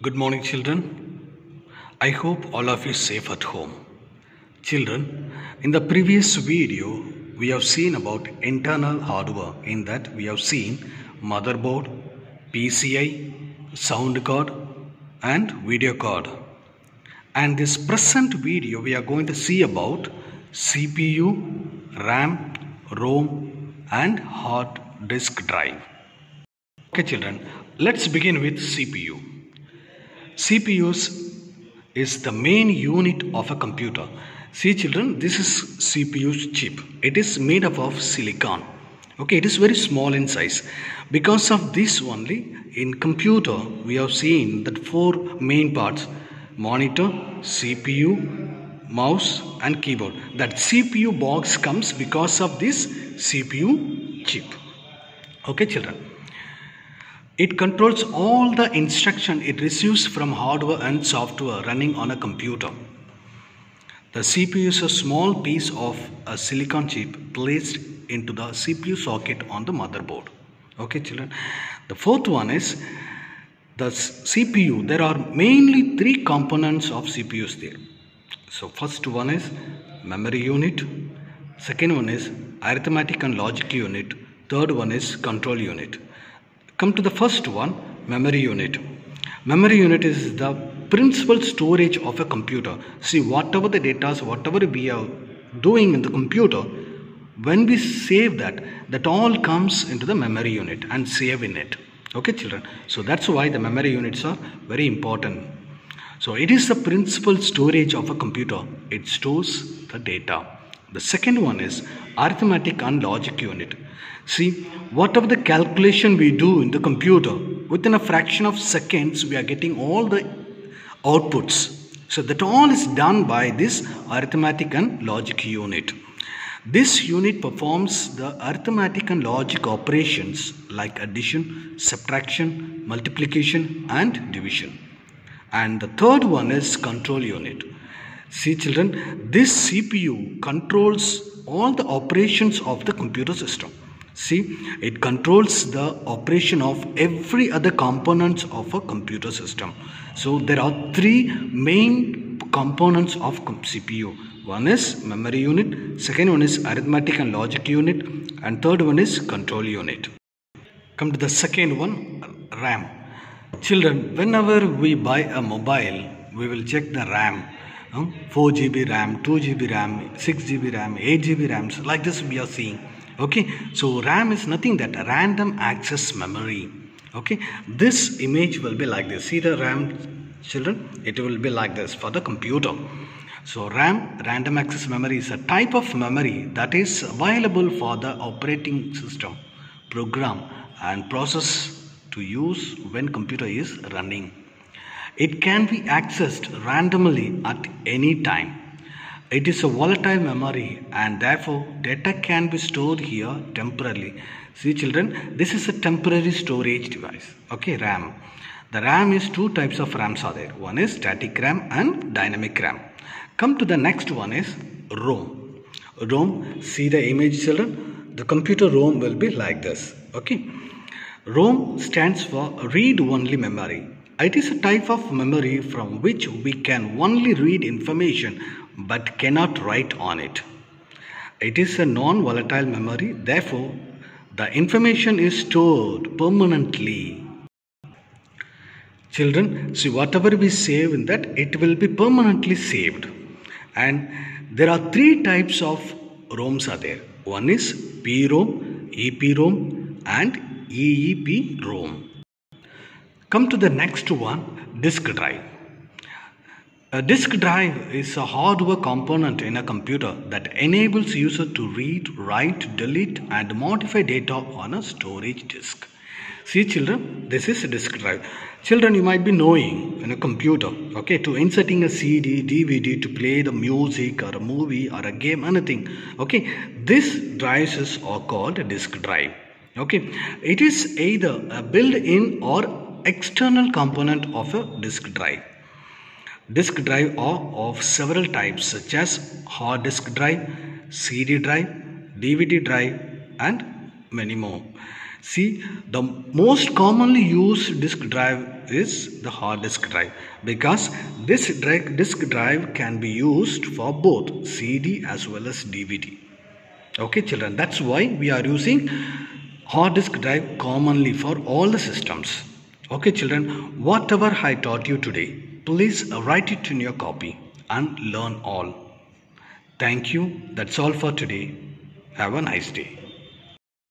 Good morning, children. I hope all of you safe at home. Children, in the previous video, we have seen about internal hardware. In that, we have seen motherboard, PCI, sound card, and video card. And this present video, we are going to see about CPU, RAM, ROM, and hard disk drive. Okay, children, let's begin with CPU. CPUs is the main unit of a computer. See children, this is CPU's chip. It is made up of silicon. Okay, it is very small in size. Because of this only, in computer, we have seen that four main parts, monitor, CPU, mouse and keyboard. That CPU box comes because of this CPU chip. Okay children. It controls all the instruction it receives from hardware and software running on a computer. The CPU is a small piece of a silicon chip placed into the CPU socket on the motherboard. Okay, children. The fourth one is the CPU. There are mainly three components of CPUs there. So, first one is memory unit, second one is arithmetic and logic unit, third one is control unit. Come to the first one, memory unit. Memory unit is the principal storage of a computer. See, whatever the data, whatever we are doing in the computer, when we save that, that all comes into the memory unit and save in it. Okay, children. So that's why the memory units are very important. So it is the principal storage of a computer. It stores the data. The second one is arithmetic and logic unit. See, whatever the calculation we do in the computer, within a fraction of seconds, we are getting all the outputs. So that all is done by this arithmetic and logic unit. This unit performs the arithmetic and logic operations like addition, subtraction, multiplication and division. And the third one is control unit. See children, this CPU controls all the operations of the computer system. See, it controls the operation of every other components of a computer system. So there are three main components of CPU. One is memory unit, second one is arithmetic and logic unit, and third one is control unit. Come to the second one, RAM. Children, whenever we buy a mobile, we will check the RAM. Hmm? 4 GB RAM, 2 GB RAM, 6 GB RAM, 8 GB RAMs. Like this we are seeing. Okay, so RAM is nothing that random access memory. Okay, this image will be like this. See the RAM, children? It will be like this for the computer. So RAM, random access memory, is a type of memory that is available for the operating system, program and process to use when computer is running. It can be accessed randomly at any time. It is a volatile memory and therefore data can be stored here temporarily. See children, this is a temporary storage device. Okay, RAM. The RAM is two types of RAMs are there. One is static RAM and dynamic RAM. Come to the next one is ROM. ROM, see the image children? The computer ROM will be like this. Okay. ROM stands for read-only memory. It is a type of memory from which we can only read information but cannot write on it. It is a non-volatile memory, therefore the information is stored permanently. Children, see whatever we save in that, it will be permanently saved. And there are three types of ROMs are there. One is PROM, EPROM and EEPROM. Come to the next one, disk drive. A disk drive is a hardware component in a computer that enables user to read, write, delete and modify data on a storage disk. See children, this is a disk drive. Children, you might be knowing in a computer, okay, to inserting a CD, DVD to play the music or a movie or a game, anything. Okay, this drives are called a disk drive. Okay, it is either a built-in or external component of a disk drive. Disk drive are of several types such as hard disk drive, CD drive, DVD drive and many more. See, the most commonly used disk drive is the hard disk drive because this disk drive can be used for both CD as well as DVD. Okay, children, that's why we are using hard disk drive commonly for all the systems. Okay, children, whatever I taught you today, please write it in your copy and learn all. Thank you. That's all for today. Have a nice day.